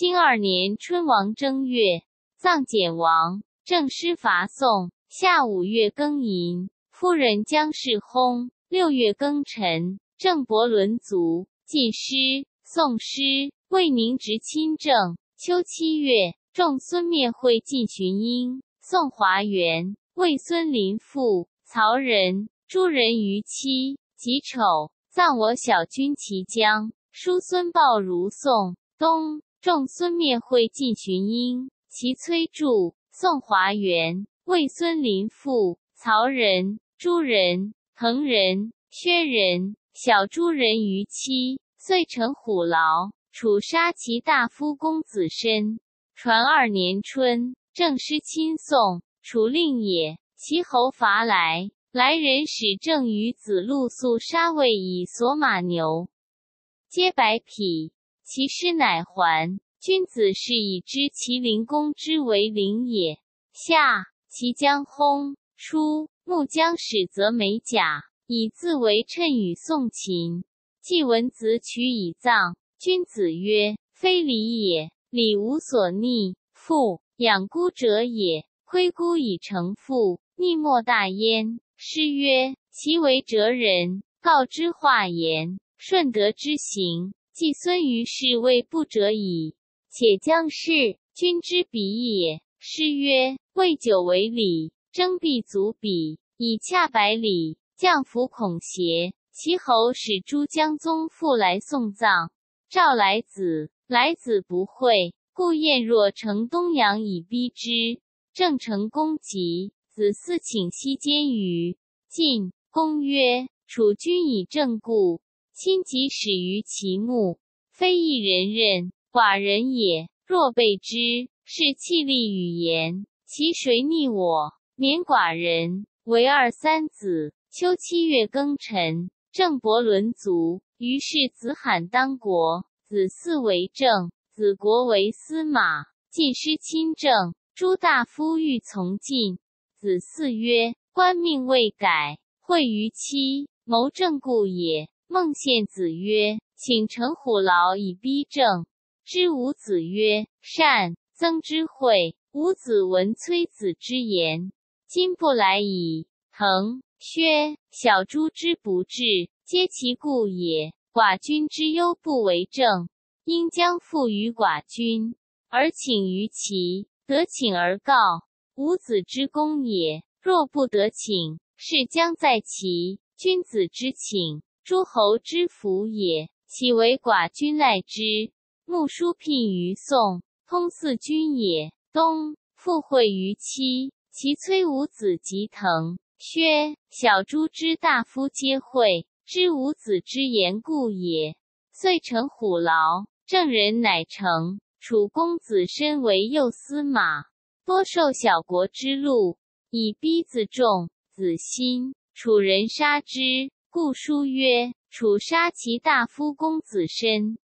经二年春王正月，葬简王。正师伐宋。夏五月庚寅，夫人姜氏薨。六月庚辰，郑伯伦卒。晋师、宋师，魏宁直亲政。秋七月，众孙灭会晋荀英。宋华元，魏孙林父，曹仁，诸人于期己丑，葬我小君齐姜。叔孙豹如宋东，众孙灭会进寻英。其崔杼，宋华元，魏孙林父，曹仁，诸人，彭人，薛人，小诸人于期，遂成虎牢。楚杀其大夫公子申。传二年春，郑师亲宋，楚令也。其侯伐来，来人使郑于子路宿杀魏以所马牛，皆白匹。其师乃还。君子是以知其灵公之为灵也。夏，其将薨。初，穆将使则美甲，以自为称与宋秦。季文子取以葬。君子曰：“非礼也。礼无所逆，父养孤者也。亏孤以成父，逆莫大焉。”诗曰：“其为哲人，告之化言，顺德之行。季孙于是谓不者矣。且将士，君之比也。”诗曰：“未酒为礼，征必足比，以洽百里。将服恐邪？”其侯使诸将宗复来送葬。召来子，来子不会，故燕若乘东阳以逼之。郑成公及，子嗣请西监于晋。公曰：“楚君以正故，亲即始于其目，非一人任，寡人也。若备之，是气力语言，其谁逆我？免寡人。为二三子。秋七月庚辰，郑伯伦卒。”于是子罕当国，子嗣为政，子国为司马。晋师亲政，诸大夫欲从晋。子嗣曰：“官命未改，会于期，谋政故也。”孟献子曰：“请乘虎牢以逼政。”知吾子曰：“善。”曾之惠。吾子闻崔子之言，今不来矣。滕、薛、小诸之不至。皆其故也。寡君之忧不为政，应将复于寡君，而请于齐。得请而告，吾子之功也。若不得请，是将在齐。君子之请，诸侯之福也。岂为寡君赖之？穆叔聘于宋，通嗣君也。东复会于期，其崔五子及滕、薛、小诸之大夫皆会。知五子之言故也，遂成虎牢。郑人乃成。楚公子申为右司马，多受小国之禄，以逼子重。子欣，楚人杀之，故书曰：楚杀其大夫公子申。